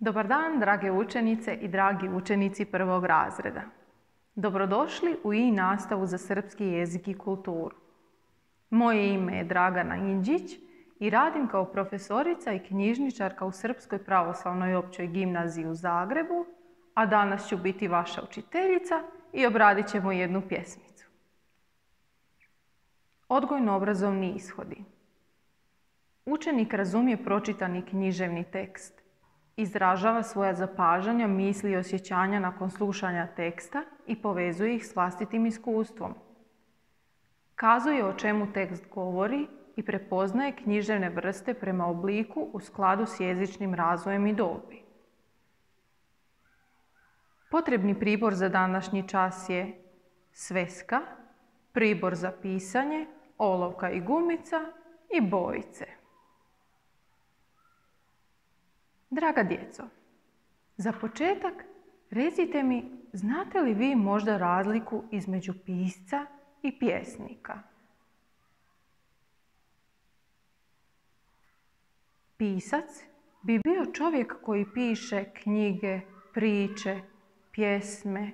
Dobar dan, drage učenice i dragi učenici prvog razreda. Dobrodošli u i nastavu za srpski jezik i kulturu. Moje ime je Dragana Inđić i radim kao profesorica i knjižničarka u Srpskoj pravoslavnoj općoj gimnaziji u Zagrebu, a danas ću biti vaša učiteljica i obradit ćemo jednu pjesmicu. Odgojno-obrazovni ishodi. Učenik razumije pročitani književni tekst, izražava svoja zapažanja, misli i osjećanja nakon slušanja teksta i povezuje ih s vlastitim iskustvom. Kazuje o čemu tekst govori i prepoznaje književne vrste prema obliku u skladu s jezičnim razvojem i dobi. Potrebni pribor za današnji čas je sveska, pribor za pisanje, olovka i gumica i bojice. Draga djeco, za početak recite mi znate li vi možda razliku između pisca i pjesnika? Pisac bi bio čovjek koji piše knjige, priče, pjesme,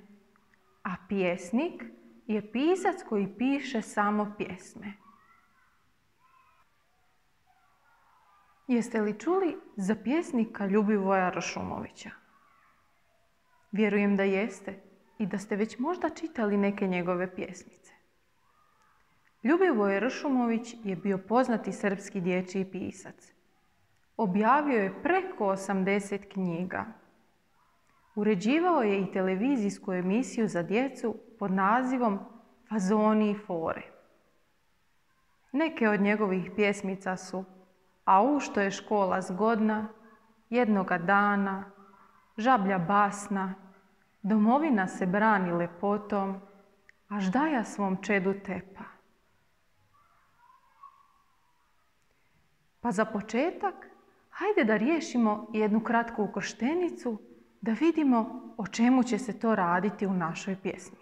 a pjesnik je pisac koji piše samo pjesme. Jeste li čuli za pjesnika Ljubivoja Rošumovića? Vjerujem da jeste i da ste već možda čitali neke njegove pjesmice. Ljubivoj Ršumović je bio poznati srpski dječji pisac. Objavio je preko 80 knjiga. Uređivao je i televizijsku emisiju za djecu pod nazivom Fazoni i fore. Neke od njegovih pjesmica su A u što je škola zgodna, jednoga dana, žablja basna, domovina se brani lepotom, a ždaja svom čedu tepa. Pa za početak, hajde da riješimo jednu kratku ukrštenicu da vidimo o čemu će se to raditi u našoj pjesmi.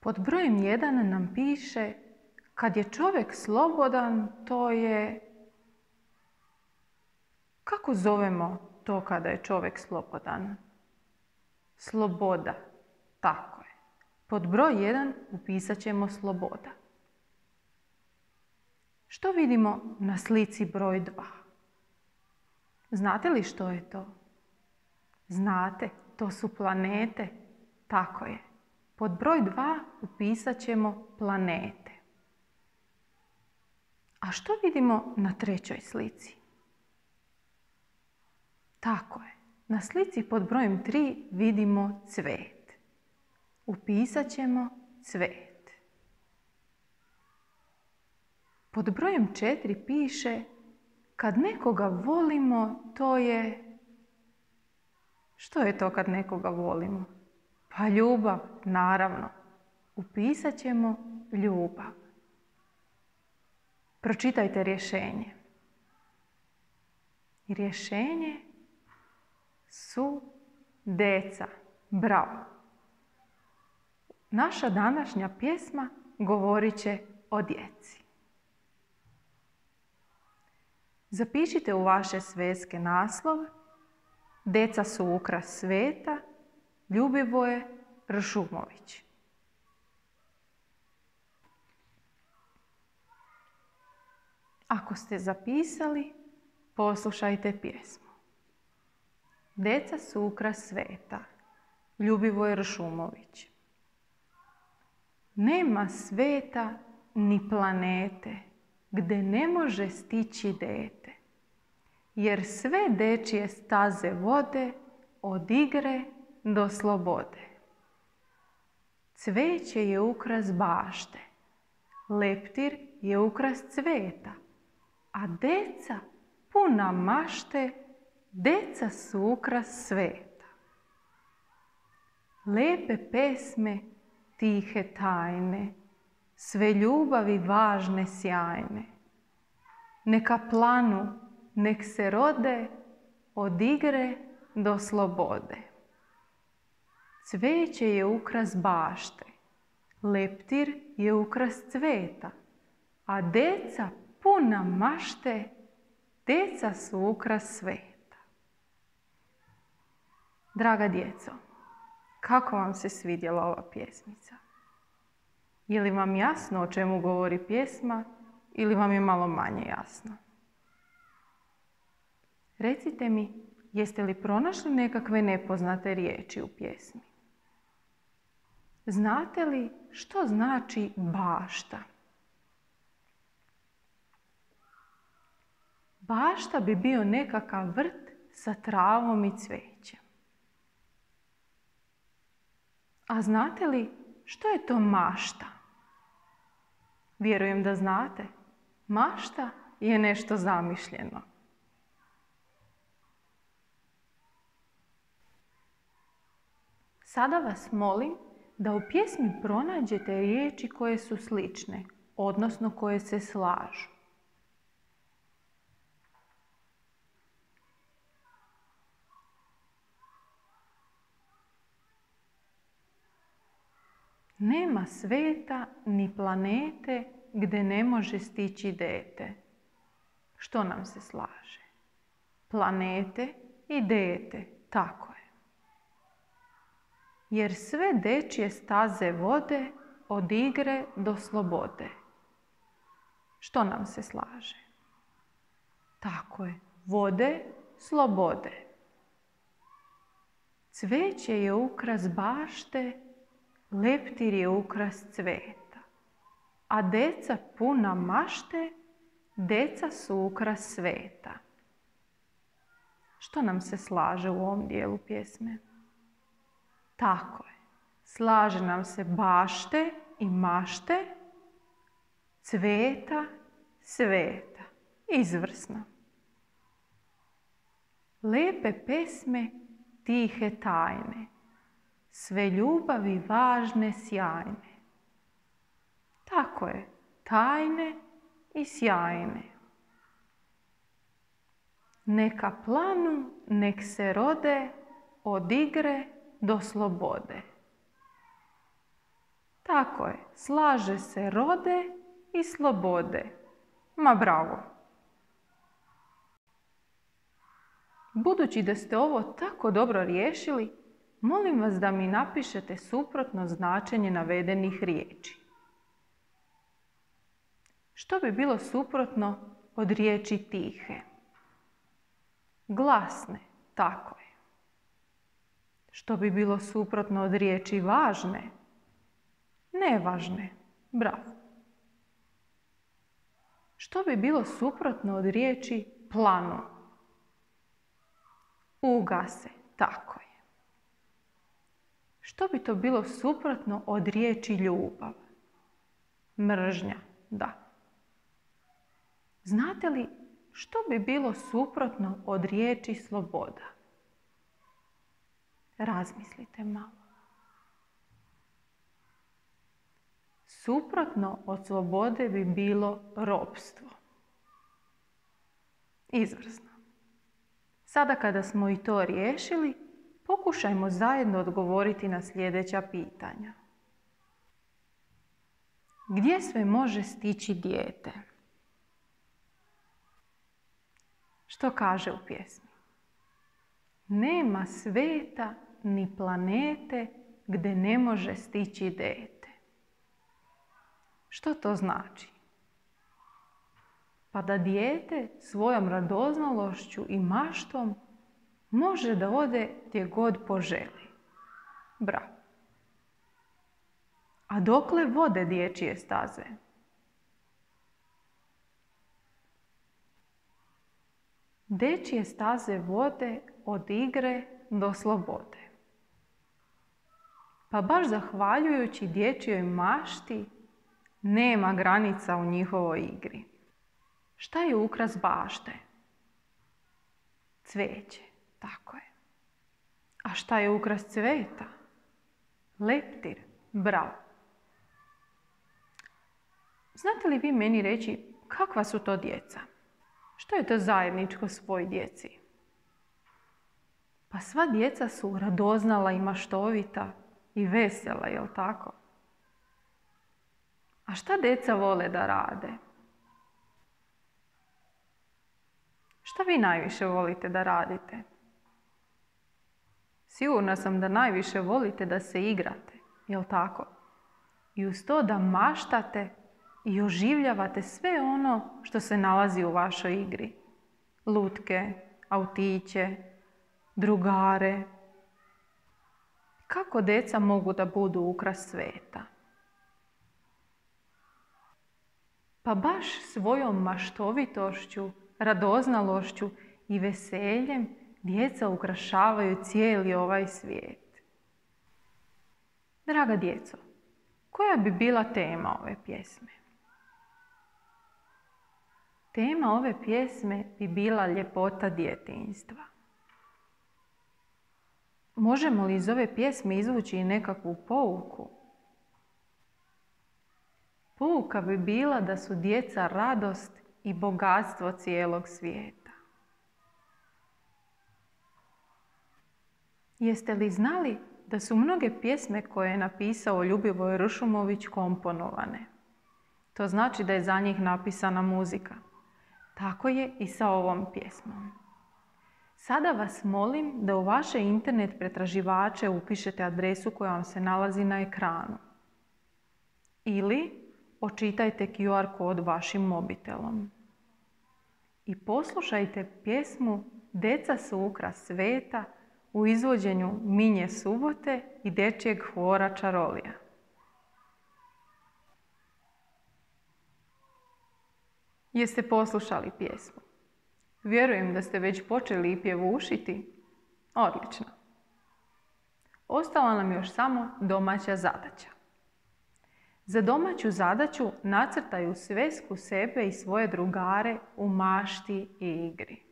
Pod brojem 1 nam piše kad je čovjek slobodan, to je... Kako zovemo to kada je čovjek slobodan? Sloboda. Tako je. Pod broj 1 upisat ćemo sloboda. Što vidimo na slici broj 2? Znate li što je to? Znate, to su planete. Tako je. Pod broj 2 upisat ćemo planete. Što vidimo na trećoj slici? Tako je. Na slici pod brojem 3 vidimo cvet. Upisat ćemo cvet. Pod brojem 4 piše kad nekoga volimo, to je... Što je to kad nekoga volimo? Pa ljubav, naravno. Upisat ćemo ljubav. Pročitajte rješenje. Rješenje su deca. Bravo. Naša današnja pjesma govorit će o djeci. Zapišite u vaše sveske naslov Deca su ukras sveta, Ljubivoje Ršumović. Ako ste zapisali, poslušajte pjesmu. Deca su ukras sveta, Ljubivoj Ršumović. Nema sveta ni planete gde ne može stići dete, jer sve dečije staze vode od igre do slobode. Cveće je ukras bašte, leptir je ukras cveta, a deca puna mašte, deca su ukras sveta. Lepe pesme, tihe tajne, sve ljubavi važne sjajne. Neka planu, nek se rode od igre do slobode. Cveće je ukras bašte, leptir je ukras cveta, a deca puna mašte, Deca su ukras sveta. Draga djeco, kako vam se svidjela ova pjesmica? Je li vam jasno o čemu govori pjesma ili vam je malo manje jasno? Recite mi, jeste li pronašli nekakve nepoznate riječi u pjesmi? Znate li što znači bašta? Bašta bi bio nekakav vrt sa travom i cvećem. A znate li što je to mašta? Vjerujem da znate. Mašta je nešto zamišljeno. Sada vas molim da u pjesmi pronađete riječi koje su slične, odnosno koje se slažu. Nema sveta ni planete gdje ne može stići dete. Što nam se slaže? Planete i dete, tako je. Jer sve dečje staze vode od igre do slobode. Što nam se slaže? Tako je, vode, slobode. Cveće je ukras bašte leptir je ukras cveta, a deca puna mašte, deca su ukras sveta. Što nam se slaže u ovom dijelu pjesme? Tako je. Slaže nam se bašte i mašte, cveta, sveta. Izvrsno. Lepe pesme, tihe tajne sve ljubavi važne, sjajne. Tako je, tajne i sjajne. Neka planu, nek se rode od igre do slobode. Tako je, slaže se rode i slobode. Ma bravo! Budući da ste ovo tako dobro riješili, Molim vas da mi napišete suprotno značenje navedenih riječi. Što bi bilo suprotno od riječi tihe? Glasne, tako je. Što bi bilo suprotno od riječi važne? Nevažne, bravo. Što bi bilo suprotno od riječi planu? Ugase, tako je. Što bi to bilo suprotno od riječi ljubav? Mržnja, da. Znate li što bi bilo suprotno od riječi sloboda? Razmislite malo. Suprotno od slobode bi bilo ropstvo. Izvrsno. Sada kada smo i to riješili, Pokušajmo zajedno odgovoriti na sljedeća pitanja. Gdje sve može stići dijete? Što kaže u pjesmi? Nema sveta ni planete gdje ne može stići dijete. Što to znači? Pa da dijete svojom radoznalošću i maštom može da ode gdje god poželi. Bravo. A dokle vode dječje staze? Dečje staze vode od igre do slobode. Pa baš zahvaljujući dječjoj mašti nema granica u njihovoj igri. Šta je ukras bašte? Cveće. Tako je. A šta je ukras cveta? Leptir. Bravo. Znate li vi meni reći kakva su to djeca? Što je to zajedničko svoj djeci? Pa sva djeca su radoznala i maštovita i vesela, jel tako? A šta djeca vole da rade? Šta vi najviše volite da radite? Sigurna sam da najviše volite da se igrate, jel tako? I uz to da maštate i oživljavate sve ono što se nalazi u vašoj igri. Lutke, autiće, drugare. Kako deca mogu da budu ukras sveta? Pa baš svojom maštovitošću, radoznalošću i veseljem djeca ukrašavaju cijeli ovaj svijet. Draga djeco, koja bi bila tema ove pjesme? Tema ove pjesme bi bila ljepota djetinjstva. Možemo li iz ove pjesme izvući i nekakvu pouku? Pouka bi bila da su djeca radost i bogatstvo cijelog svijeta. Jeste li znali da su mnoge pjesme koje je napisao Ljubivoj Rušumović komponovane? To znači da je za njih napisana muzika. Tako je i sa ovom pjesmom. Sada vas molim da u vaše internet pretraživače upišete adresu koja vam se nalazi na ekranu. Ili očitajte QR kod vašim mobitelom. I poslušajte pjesmu Deca su ukras sveta u izvođenju Minje Subote i Dečijeg hvora Čarolija. Jeste poslušali pjesmu? Vjerujem da ste već počeli i pjevušiti. Odlično. Ostala nam još samo domaća zadaća. Za domaću zadaću nacrtaju svesku sebe i svoje drugare u mašti i igri.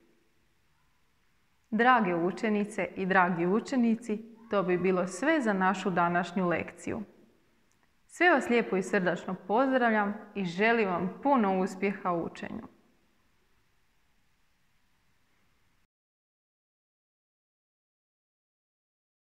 Drage učenice i dragi učenici, to bi bilo sve za našu današnju lekciju. Sve vas lijepo i srdačno pozdravljam i želim vam puno uspjeha u učenju.